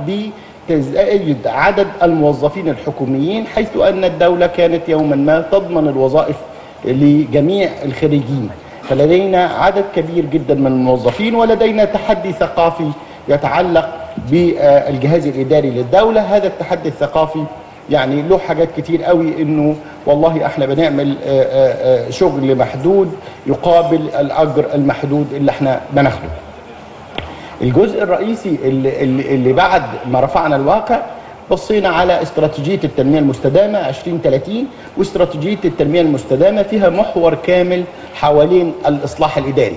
بتزايد عدد الموظفين الحكوميين حيث أن الدولة كانت يوما ما تضمن الوظائف لجميع الخريجين. فلدينا عدد كبير جدا من الموظفين ولدينا تحدي ثقافي يتعلق بالجهاز الإداري للدولة. هذا التحدي الثقافي يعني له حاجات كتير قوي إنه والله إحنا بنعمل شغل محدود يقابل الأجر المحدود اللي إحنا بناخده. الجزء الرئيسي اللي, اللي بعد ما رفعنا الواقع بصينا على استراتيجية التنمية المستدامة 2030 واستراتيجية التنمية المستدامة فيها محور كامل حوالين الإصلاح الإداري.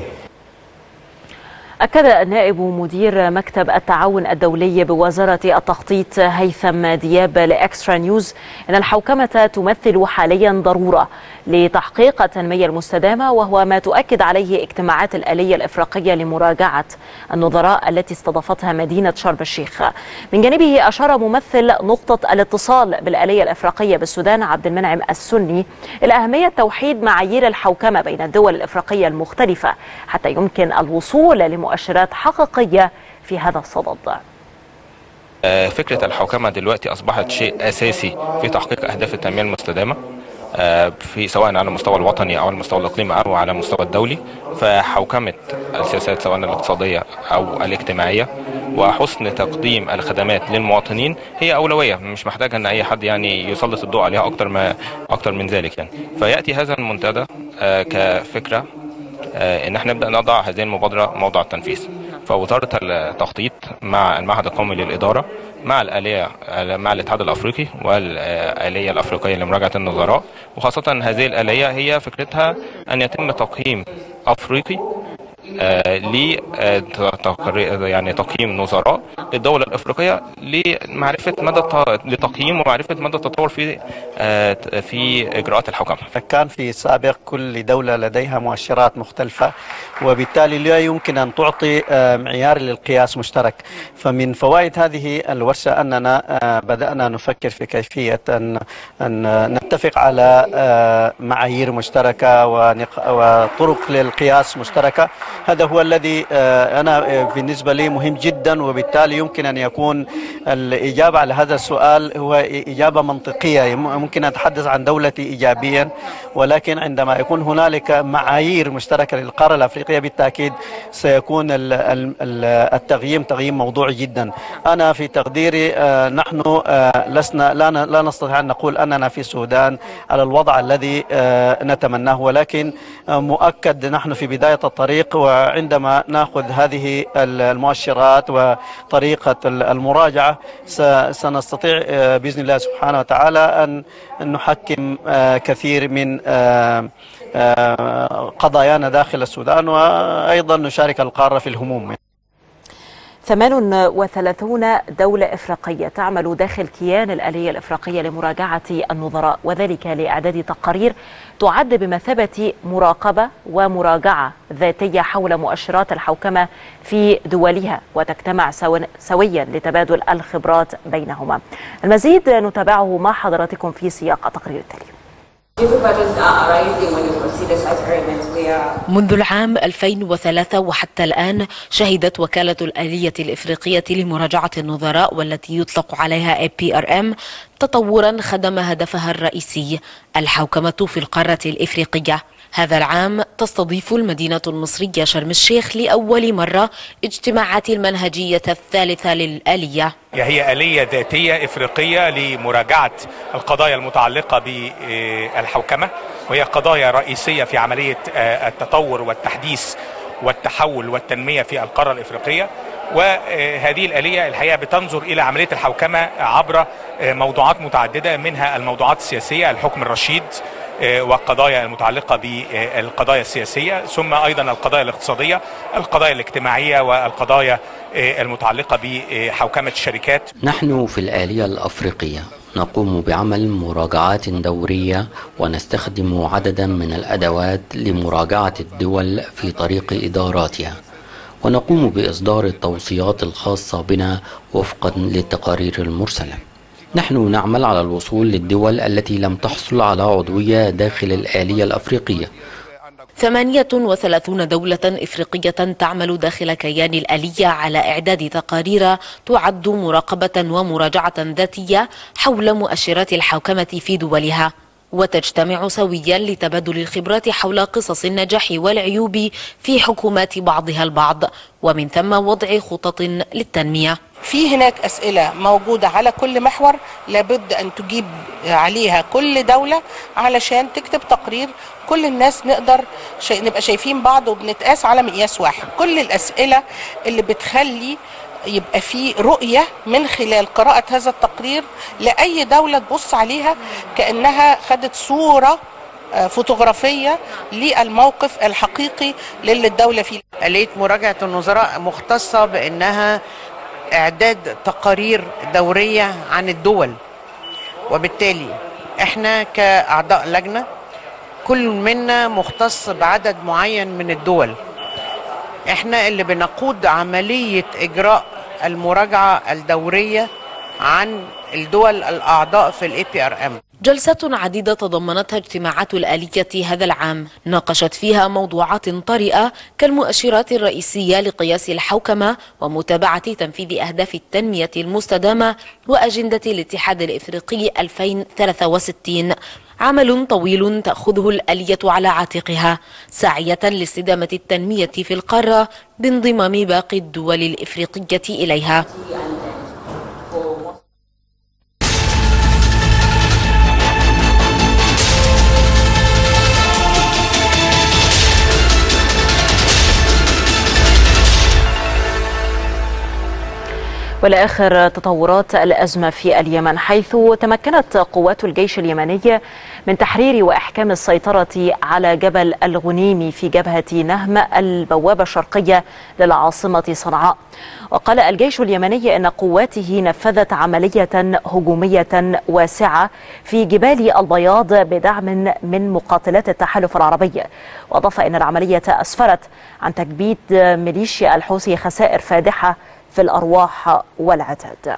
أكد النائب مدير مكتب التعاون الدولي بوزارة التخطيط هيثم دياب لإكسترا نيوز أن الحوكمة تمثل حاليا ضرورة لتحقيق التنمية المستدامة وهو ما تؤكد عليه اجتماعات الآلية الإفريقية لمراجعة النظراء التي استضافتها مدينة شرم الشيخ. من جانبه أشار ممثل نقطة الاتصال بالآلية الإفريقية بالسودان عبد المنعم السني إلى أهمية توحيد معايير الحوكمة بين الدول الإفريقية المختلفة حتى يمكن الوصول لمؤشرات حقيقية في هذا الصدد. فكرة الحوكمة دلوقتي أصبحت شيء أساسي في تحقيق أهداف التنمية المستدامة. في سواء على المستوى الوطني أو على المستوى الإقليمي أو على المستوى الدولي فحوكمة السياسات سواء الاقتصادية أو الاجتماعية وحسن تقديم الخدمات للمواطنين هي أولوية مش محتاجه إن أي حد يعني يسلط الضوء عليها أكتر ما أكتر من ذلك يعني. فيأتي هذا المنتدى كفكرة إن إحنا نبدأ نضع هذه المبادرة موضع التنفيذ. فوزارة التخطيط مع المعهد القومي للإدارة مع الآلية مع الاتحاد الأفريقي والآلية الأفريقية لمراجعة النظراء وخاصة هذه الآلية هي فكرتها أن يتم تقييم أفريقي ل يعني تقييم نظراء للدولة الأفريقية لمعرفة مدى لتقييم ومعرفة مدى التطور في في إجراءات الحوكمة. كان في السابق كل دولة لديها مؤشرات مختلفة وبالتالي لا يمكن أن تعطي معيار للقياس مشترك فمن فوائد هذه الورشة أننا بدأنا نفكر في كيفية أن أن نتفق على معايير مشتركة وطرق للقياس مشتركة هذا هو الذي أنا بالنسبة لي مهم جدا وبالتالي يمكن أن يكون الإجابة على هذا السؤال هو إجابة منطقية. ممكن أتحدث عن دولتي إيجابيا ولكن عندما يكون هنالك معايير مشتركة للقارة الأفريقية بالتأكيد سيكون التقييم تقييم موضوعي جدا. أنا في تقديري نحن لسنا لا نستطيع أن نقول أننا في السودان على الوضع الذي نتمناه ولكن مؤكد نحن في بداية الطريق وعندما ناخذ هذه المؤشرات وطريقة المراجعة سنستطيع بإذن الله سبحانه وتعالى أن نحكم كثير من قضايانا داخل السودان وأيضا نشارك القارة في الهموم. 38 دولة إفريقية تعمل داخل كيان الآلية الإفريقية لمراجعة النظراء وذلك لإعداد تقارير تعد بمثابة مراقبة ومراجعة ذاتية حول مؤشرات الحوكمة في دولها وتجتمع سويا لتبادل الخبرات بينهما. المزيد نتابعه مع حضراتكم في سياق التقرير التالي. منذ العام 2003 وحتى الآن شهدت وكالة الآلية الإفريقية لمراجعة النظراء والتي يطلق عليها APRM تطورا خدم هدفها الرئيسي الحوكمة في القارة الإفريقية. هذا العام تستضيف المدينة المصرية شرم الشيخ لأول مرة اجتماعات المنهجية الثالثة للآلية. هي آلية ذاتية إفريقية لمراجعة القضايا المتعلقة بالحوكمة وهي قضايا رئيسية في عملية التطور والتحديث والتحول والتنمية في القارة الإفريقية. وهذه الآلية الحقيقة بتنظر إلى عملية الحوكمة عبر موضوعات متعددة منها الموضوعات السياسية الحكم الرشيد والقضايا المتعلقة بالقضايا السياسية ثم أيضا القضايا الاقتصادية القضايا الاجتماعية والقضايا المتعلقة بحوكمة الشركات. نحن في الآلية الأفريقية نقوم بعمل مراجعات دورية ونستخدم عددا من الأدوات لمراجعة الدول في طريق إداراتها ونقوم بإصدار التوصيات الخاصة بنا وفقا للتقارير المرسلة. نحن نعمل على الوصول للدول التي لم تحصل على عضوية داخل الآلية الأفريقية. 38 دولة إفريقية تعمل داخل كيان الآلية على إعداد تقارير تعد مراقبة ومراجعة ذاتية حول مؤشرات الحوكمة في دولها. وتجتمع سويا لتبادل الخبرات حول قصص النجاح والعيوب في حكومات بعضها البعض ومن ثم وضع خطط للتنمية. في هناك أسئلة موجودة على كل محور لابد أن تجيب عليها كل دولة علشان تكتب تقرير. كل الناس نقدر نبقى شايفين بعض وبنتقاس على مقياس واحد. كل الأسئلة اللي بتخلي يبقى في رؤية من خلال قراءة هذا التقرير لأي دولة تبص عليها كأنها خدت صورة فوتوغرافية للموقف الحقيقي للي الدولة فيه. آلية مراجعة النظراء مختصة بأنها إعداد تقارير دورية عن الدول. وبالتالي إحنا كأعضاء لجنة كل منا مختص بعدد معين من الدول. إحنا اللي بنقود عملية إجراء المراجعة الدورية عن الدول الأعضاء في ال APRM جلسات عديدة تضمنتها اجتماعات الآلية هذا العام. ناقشت فيها موضوعات طارئة كالمؤشرات الرئيسية لقياس الحوكمة ومتابعة تنفيذ أهداف التنمية المستدامة وأجندة الاتحاد الإفريقي 2063 عمل طويل تأخذه الآلية على عاتقها ساعية لاستدامة التنمية في القارة بانضمام باقي الدول الإفريقية إليها. والآخر تطورات الأزمة في اليمن حيث تمكنت قوات الجيش اليمني من تحرير وإحكام السيطرة على جبل الغنيمي في جبهة نهم البوابة الشرقية للعاصمة صنعاء. وقال الجيش اليمني أن قواته نفذت عملية هجومية واسعة في جبال البياض بدعم من مقاتلات التحالف العربي. وأضاف أن العملية أسفرت عن تكبيد ميليشيا الحوثي خسائر فادحة في الأرواح والعتاد.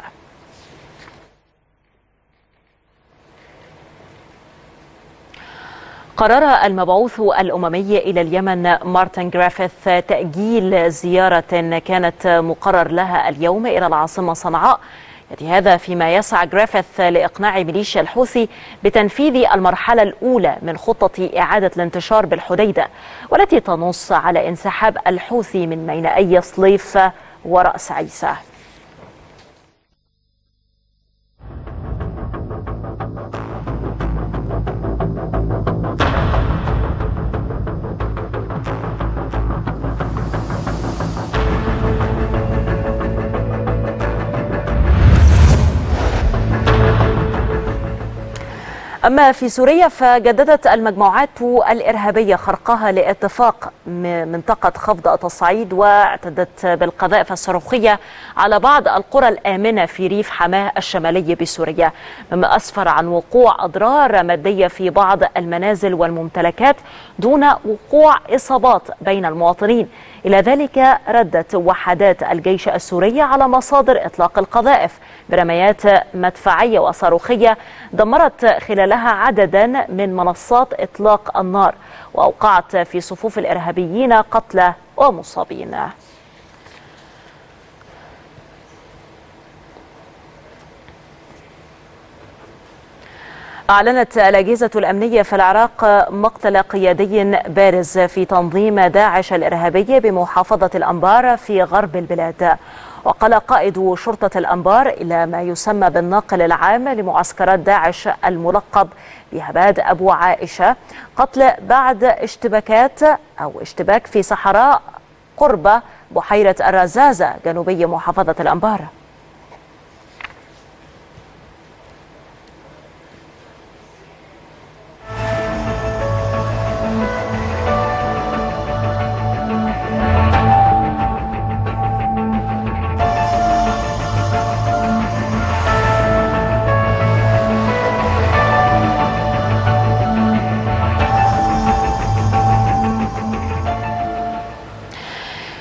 قرر المبعوث الأممي إلى اليمن مارتن جرافيث تأجيل زيارة كانت مقرر لها اليوم إلى العاصمة صنعاء. يأتي هذا فيما يسعى جرافيث لإقناع ميليشيا الحوثي بتنفيذ المرحلة الأولى من خطة إعادة الانتشار بالحديدة والتي تنص على انسحاب الحوثي من مينائي الصليف ورأس عيسى أما في سوريا فجددت المجموعات الإرهابية خرقها لاتفاق منطقة خفض التصعيد واعتدت بالقذائف الصاروخية على بعض القرى الآمنة في ريف حماة الشمالي بسوريا. مما أسفر عن وقوع أضرار مادية في بعض المنازل والممتلكات دون وقوع إصابات بين المواطنين. إلى ذلك ردت وحدات الجيش السوري على مصادر إطلاق القذائف. برميات مدفعية وصاروخية دمرت خلالها عددا من منصات إطلاق النار وأوقعت في صفوف الإرهابيين قتلى ومصابين. أعلنت الأجهزة الأمنية في العراق مقتل قيادي بارز في تنظيم داعش الإرهابي بمحافظة الأنبار في غرب البلاد. وقال قائد شرطة الأنبار إلى ما يسمى بالناقل العام لمعسكرات داعش الملقب بهباد أبو عائشة قتل بعد اشتباكات أو اشتباك في صحراء قرب بحيرة الرزازة جنوبي محافظة الأنبار.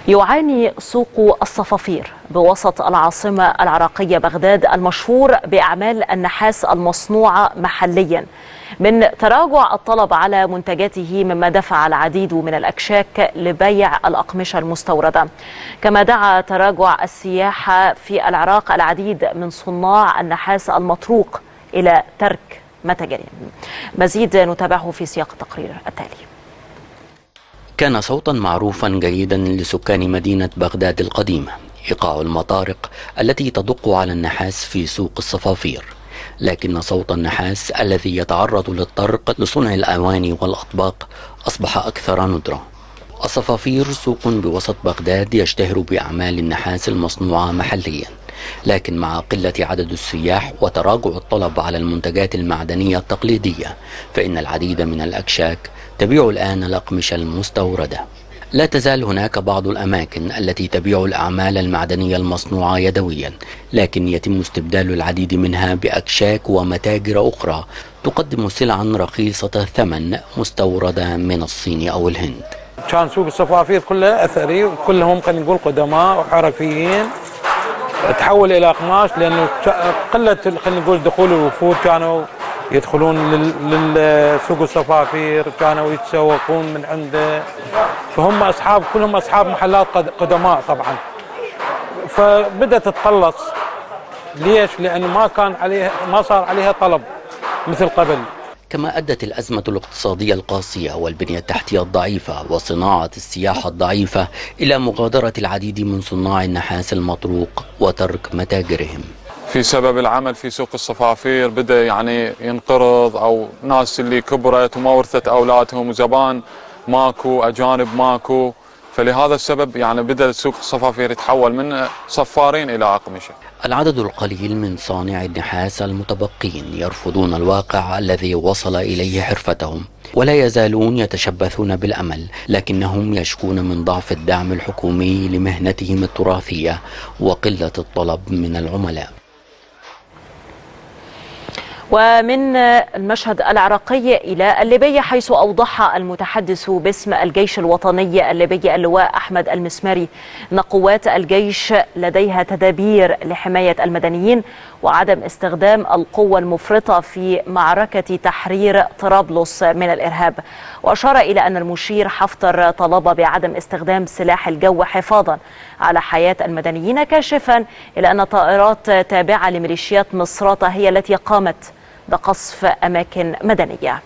يعاني سوق الصفافير بوسط العاصمة العراقية بغداد المشهور بأعمال النحاس المصنوعة محليا. من تراجع الطلب على منتجاته مما دفع العديد من الأكشاك لبيع الأقمشة المستوردة. كما دعا تراجع السياحة في العراق العديد من صناع النحاس المطروق إلى ترك متاجرهم مزيد نتابعه في سياق التقرير التالي. كان صوتا معروفا جيدا لسكان مدينة بغداد القديمة إيقاع المطارق التي تدق على النحاس في سوق الصفافير. لكن صوت النحاس الذي يتعرض للطرق لصنع الأواني والأطباق أصبح أكثر ندرة الصفافير سوق بوسط بغداد يشتهر بأعمال النحاس المصنوعة محليا. لكن مع قلة عدد السياح وتراجع الطلب على المنتجات المعدنية التقليدية فإن العديد من الأكشاك تبيع الآن الأقمشة المستوردة. لا تزال هناك بعض الأماكن التي تبيع الأعمال المعدنية المصنوعة يدويا لكن يتم استبدال العديد منها بأكشاك ومتاجر أخرى تقدم سلعا رخيصة الثمن مستوردة من الصين أو الهند. كان سوق الصفافير كله أثري وكلهم خلينا نقول قدماء وحرفيين. تحول إلى قماش لأنه قلة خلينا نقول دخول الوفود كانوا يدخلون للسوق الصفافير كانوا يتسوقون من عنده فهم أصحاب كلهم أصحاب محلات قدماء طبعا. فبدأت تتقلص ليش؟ لأنه ما كان عليها ما صار عليها طلب مثل قبل. كما أدت الأزمة الاقتصادية القاسية والبنية التحتية الضعيفة وصناعة السياحة الضعيفة إلى مغادرة العديد من صناع النحاس المطروق وترك متاجرهم. في سبب العمل في سوق الصفافير بدأ يعني ينقرض أو ناس اللي كبرت وما ورثت أولادهم وزبان ماكو أجانب ماكو فلهذا السبب يعني بدأ سوق الصفافير يتحول من صفارين إلى أقمشة. العدد القليل من صانع النحاس المتبقين يرفضون الواقع الذي وصل إليه حرفتهم ولا يزالون يتشبثون بالأمل لكنهم يشكون من ضعف الدعم الحكومي لمهنتهم التراثية وقلة الطلب من العملاء. ومن المشهد العراقي إلى الليبية حيث أوضح المتحدث باسم الجيش الوطني الليبي اللواء أحمد المسماري أن قوات الجيش لديها تدابير لحماية المدنيين وعدم استخدام القوة المفرطة في معركة تحرير طرابلس من الإرهاب. وأشار إلى أن المشير حفتر طلب بعدم استخدام سلاح الجو حفاظا على حياة المدنيين كاشفا إلى أن طائرات تابعة لميليشيات مصراتة هي التي قامت بقصف أماكن مدنية.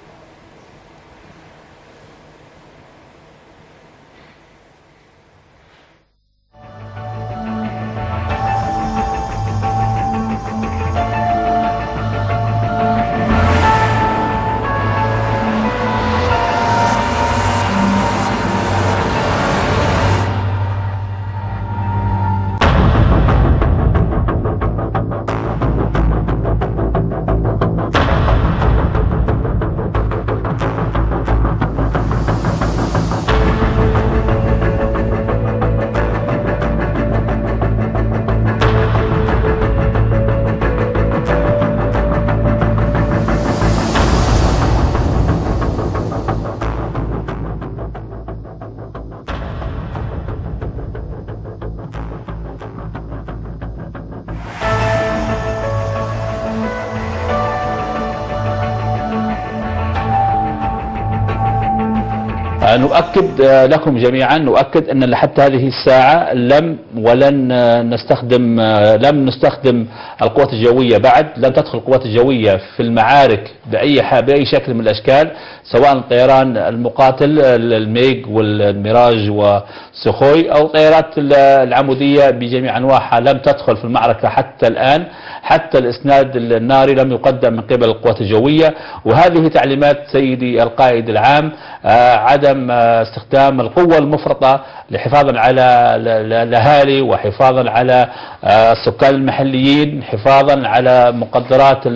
نؤكد آه، لكم جميعا نؤكد أن لحتى هذه الساعة لم ولن آه، نستخدم آه، لم نستخدم القوات الجوية بعد لم تدخل القوات الجوية في المعارك بأي بأي شكل من الأشكال سواء الطيران المقاتل ال- الميج والميراج وسخوي أو طيارات ال- العمودية بجميع أنواعها لم تدخل في المعركة حتى الآن. حتى الإسناد الناري لم يقدم من قبل القوات الجوية. وهذه تعليمات سيدي القائد العام آه، عدم آه، استخدام القوة المفرطة لحفاظا على ال- ال- الأهالي وحفاظا على آه، السكان المحليين حفاظا على مقدرات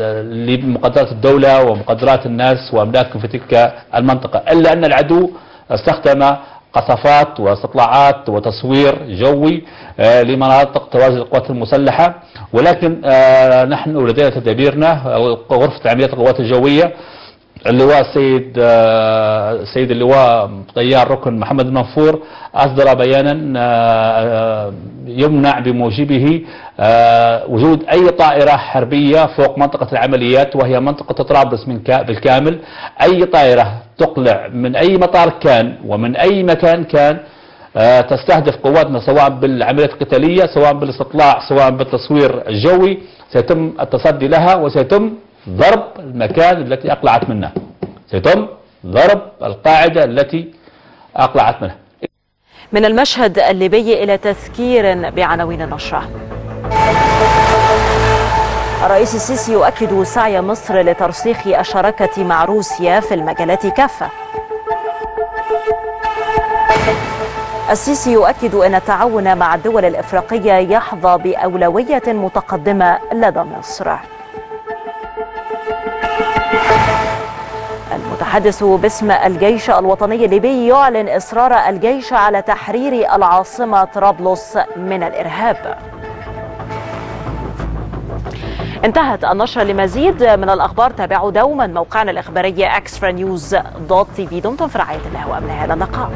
ال- آه، ال- مقدرات الدولة ومقدرات الناس واملاكهم في تلك المنطقة إلا أن العدو استخدم قصفات واستطلاعات وتصوير جوي آه، لمناطق تواجد القوات المسلحة. ولكن آه، نحن لدينا تدابيرنا غرفة عمليات القوات الجوية. اللواء السيد آه، السيد اللواء طيار ركن محمد المنفور أصدر بيانا آه، يمنع بموجبه آه، وجود أي طائرة حربية فوق منطقة العمليات وهي منطقة طرابلس من كا- بالكامل. أي طائرة تقلع من أي مطار كان ومن أي مكان كان تستهدف قواتنا سواء بالعمليات القتالية سواء بالاستطلاع سواء بالتصوير الجوي سيتم التصدي لها وسيتم ضرب المكان التي أقلعت منه. سيتم ضرب القاعدة التي أقلعت منها من المشهد الليبي إلى تذكير بعناوين النشرة. الرئيس السيسي يؤكد سعي مصر لترسيخ الشراكة مع روسيا في المجالات كافة. السيسي يؤكد أن التعاون مع الدول الإفريقية يحظى بأولوية متقدمة لدى مصر. المتحدث باسم الجيش الوطني الليبي يعلن إصرار الجيش على تحرير العاصمة طرابلس من الإرهاب. انتهت النشرة لمزيد من الأخبار. تابعوا دوما موقعنا الإخباري extra news دوت تي في دمتم في رعاية الله وأمن هذا اللقاء